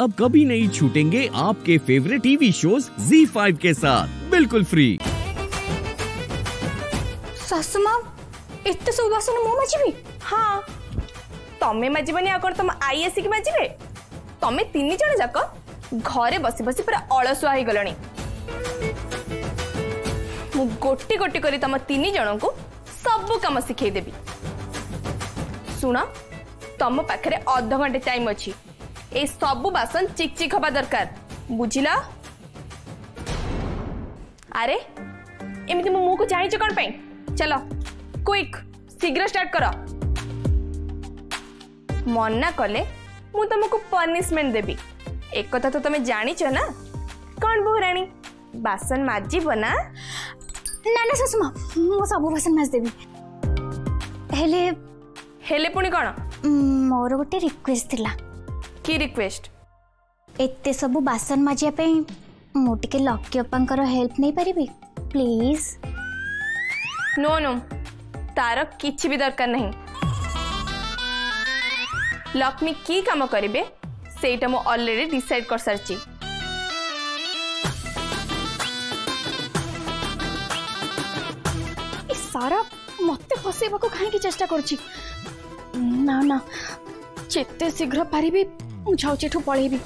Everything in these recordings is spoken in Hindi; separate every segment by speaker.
Speaker 1: अब कभी नहीं छूटेंगे आपके फेवरेट टीवी शोज Z5 के साथ बिल्कुल फ्री
Speaker 2: ଶାଶୁ ମା ଏତେ ସବୁ ବାସନ ମୁଁ ମାଜିବି
Speaker 3: ହଁ ତମେ ମାଜିବନି ଆଉ କ'ଣ ତମ ଆଇ ଆସିକି ମାଜିବେ ତମେ ତିନି ଜଣ ଯାକ ଘରେ ବସି ବସି ପୁରା ଅଳସୁଆ ହେଇଗଲଣି ମୁଁ ଗୋଟି ଗୋଟି କରି ତମ ତିନି ଜଣଙ୍କୁ ସବୁ କାମ ଶିଖେଇଦେବି ଶୁଣ ତମ ପାଖରେ ଅଧଘଣ୍ଟେ ଟାଇମ୍ ଅଛି এই সবু বাসন চিকচিক হওয়া দরকার বুঝিল আরে এমনি মো মুখ জাঁচ কোণ পাই চলো কুইক শীঘ্র স্টার্ট কর মনা কলে মু তোমাকে পনিশমেন্ট দেবি একথা তো তুমি জাঁচ না কোণ বহুরাণী বাসন মাজিব
Speaker 2: না না না শাশুমা মু সবু বাসন মাজি দেবি
Speaker 3: হেলে হেলে পুনি
Speaker 2: কোণ মোর গোটে রিকোয়েস্ট লা
Speaker 3: की रिक्वेस्ट
Speaker 2: एत्ते सबु बासन मजाप पे मो टिके लक्की अपंकर हेल्प नहीं पारि
Speaker 3: प्लीज नो नो तार कि भी दरकार नहीं लक्ष्मी की कम करबे सेटा मो डिसाइड कर
Speaker 2: सरची सारा मत फसैबा को काहे की चेष्टा ना ना शीघ्र पारि ମୁଁ ଯାଉଛି ଏଠୁ ପଳେଇବି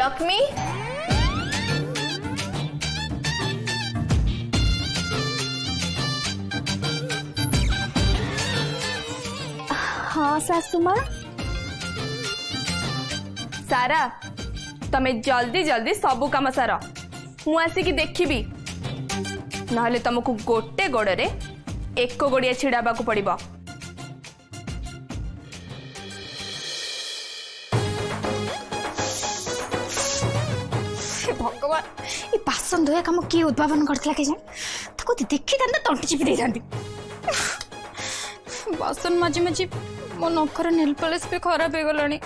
Speaker 3: ଲକ୍ଷ୍ମୀ
Speaker 2: ହଁ ଶାଶୁମା
Speaker 3: ସାରା ତମେ ଜଲ୍ଦି ଜଲ୍ଦି ସବୁ କାମ ସାର ମୁଁ ଆସିକି ଦେଖିବି ନହେଲେ ତମକୁ ଗୋଟେ ଗୋଡ଼ରେ ଏକ ଗୋଡ଼ିଆ ଛିଡ଼ା ହେବାକୁ ପଡ଼ିବ
Speaker 2: ভগবান এই বাসন ধোয়া কাম কি উদ্ভাবন করলে কে জানি তাকে দেখি থাকে তন্টি চিপি দিয়ে থাকে বাসন মাঝি মাঝি মো নখর নেল পলিশ বি খারাপ হয়ে গলানি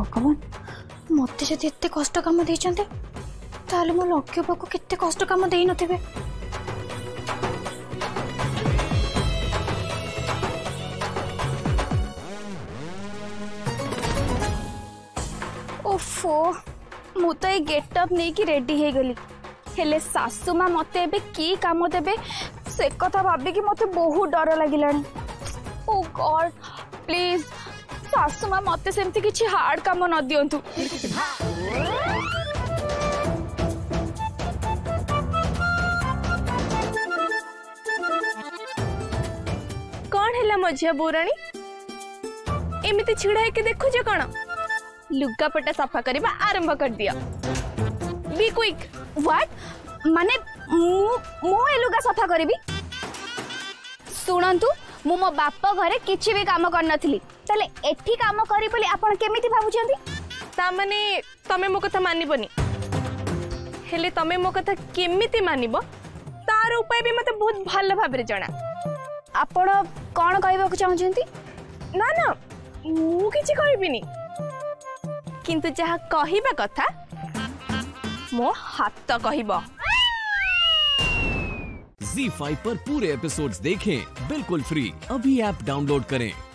Speaker 2: ভগবান মতো যদি এত কষ্ট কাম দিয়েছেন তাহলে মো লক্ষ্য পাখু কেতে কষ্ট কাম দিয়ে নথিবে ଓହୋ ମୁଁ ତ ଏଇ ଗେଟଅପ୍ ନେଇକି ରେଡ଼ି ହେଇଗଲି ହେଲେ ଶାଶୁ ମା ମୋତେ ଏବେ କି କାମ ଦେବେ ସେ କଥା ଭାବିକି ମୋତେ ବହୁତ ଡର ଲାଗିଲାଣି ଓ ଗଡ୍ ପ୍ଲିଜ୍ ଶାଶୁ ମା ମୋତେ ସେମିତି କିଛି ହାର୍ଡ କାମ ନ ଦିଅନ୍ତୁ
Speaker 3: କ'ଣ ହେଲା ମୋ ଝିଅ ବୋରାଣୀ ଏମିତି ଛିଡ଼ା ହେଇକି ଦେଖୁଛ କ'ଣ ଲୁଗାପଟା ସଫା କରିବା ଆରମ୍ଭ କରିଦିଅ ବି କ୍ୱିକ୍
Speaker 2: ହ୍ୱାଟ୍ ମାନେ ମୁଁ ମୁଁ ଏ ଲୁଗା ସଫା କରିବି ଶୁଣନ୍ତୁ ମୁଁ ମୋ ବାପ ଘରେ କିଛି ବି କାମ କରିନଥିଲି ତାହେଲେ ଏଠି କାମ କରିବି ବୋଲି ଆପଣ କେମିତି ଭାବୁଛନ୍ତି
Speaker 3: ତାମାନେ ତମେ ମୋ କଥା ମାନିବନି ହେଲେ ତମେ ମୋ କଥା କେମିତି ମାନିବ ତାର ଉପାୟ ବି ମୋତେ ବହୁତ ଭଲ ଭାବରେ ଜଣା
Speaker 2: ଆପଣ କ'ଣ କହିବାକୁ ଚାହୁଁଛନ୍ତି
Speaker 3: ନା ନା ମୁଁ କିଛି କହିବିନି କିନ୍ତୁ ଯାହା କହିବା କଥା ମୋ ହାତ କହିବ
Speaker 1: Z5 पर पूरे एपिसोड्स देखें बिल्कुल फ्री अभी ऐप डाउनलोड करें